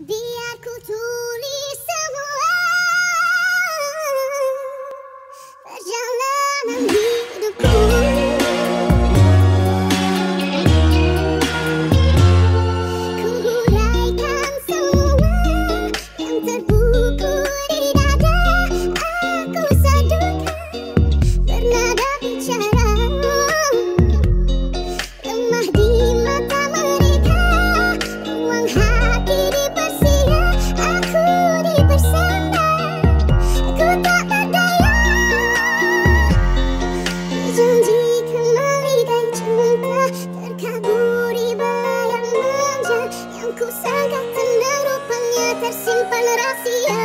Dia Couture. janji kembali dan cinta Terkabur di belayan manja Yang kusangka rupanya tersimpan rahsia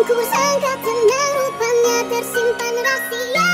Yang ku sangka tenang rupanya tersimpan rahsia.